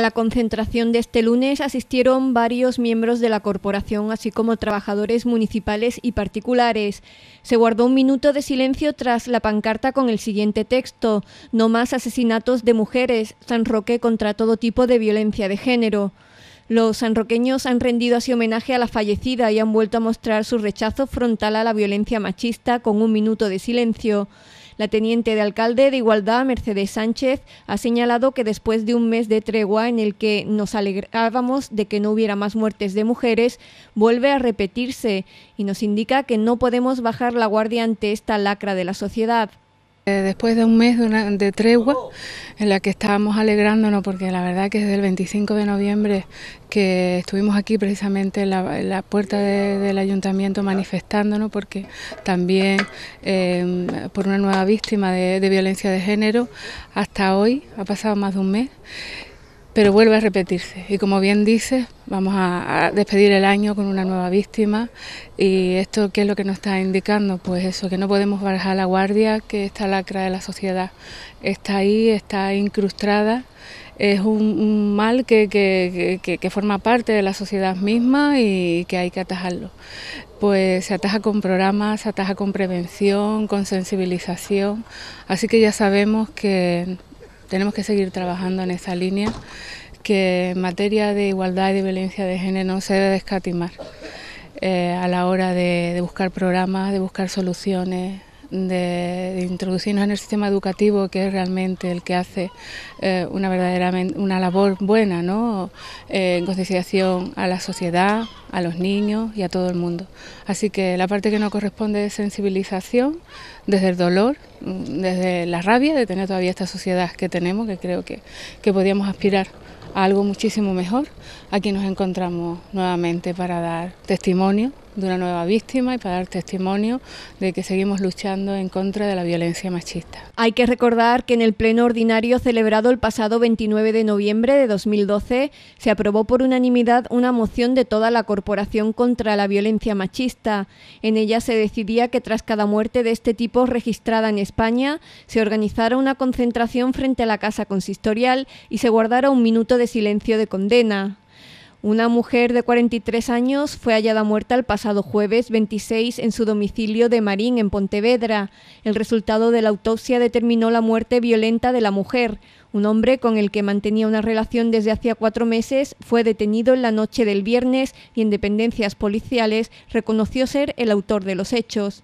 A la concentración de este lunes asistieron varios miembros de la corporación, así como trabajadores municipales y particulares. Se guardó un minuto de silencio tras la pancarta con el siguiente texto, No más asesinatos de mujeres, San Roque contra todo tipo de violencia de género. Los sanroqueños han rendido así homenaje a la fallecida y han vuelto a mostrar su rechazo frontal a la violencia machista con un minuto de silencio. La teniente de alcalde de Igualdad, Mercedes Sánchez, ha señalado que después de un mes de tregua en el que nos alegrábamos de que no hubiera más muertes de mujeres, vuelve a repetirse y nos indica que no podemos bajar la guardia ante esta lacra de la sociedad. Eh, después de un mes de, tregua en la que estábamos alegrándonos, porque la verdad que desde el 25 de noviembre que estuvimos aquí precisamente en la, puerta del ayuntamiento manifestándonos, porque también eh, por una nueva víctima de violencia de género, hasta hoy ha pasado más de un mes pero vuelve a repetirse. Y como bien dices, vamos a, despedir el año con una nueva víctima. ¿Y esto qué es lo que nos está indicando? Pues eso, que no podemos bajar la guardia, que esta lacra de la sociedad está ahí, está incrustada. Es un, mal que, que, forma parte de la sociedad misma y que hay que atajarlo. Pues se ataja con programas, se ataja con prevención, con sensibilización. Así que ya sabemos que tenemos que seguir trabajando en esa línea, que en materia de igualdad y de violencia de género no se debe escatimar eh, a la hora de, buscar programas, de buscar soluciones, de, introducirnos en el sistema educativo, que es realmente el que hace eh, una verdadera una labor buena, ¿no? Eh, en concienciación a la sociedad, a los niños y a todo el mundo. Así que la parte que nos corresponde es sensibilización desde el dolor, desde la rabia de tener todavía esta sociedad que tenemos, que creo que, que podíamos aspirar a algo muchísimo mejor. Aquí nos encontramos nuevamente para dar testimonio de una nueva víctima y para dar testimonio de que seguimos luchando en contra de la violencia machista. Hay que recordar que en el pleno ordinario celebrado el pasado 29 de noviembre de 2012 se aprobó por unanimidad una moción de toda la corporación contra la violencia machista. En ella se decidía que tras cada muerte de este tipo registrada en España se organizara una concentración frente a la casa consistorial y se guardara un minuto de silencio de condena. Una mujer de 43 años fue hallada muerta el pasado jueves 26 en su domicilio de Marín, en Pontevedra. El resultado de la autopsia determinó la muerte violenta de la mujer. Un hombre con el que mantenía una relación desde hacía cuatro meses fue detenido en la noche del viernes y en dependencias policiales reconoció ser el autor de los hechos.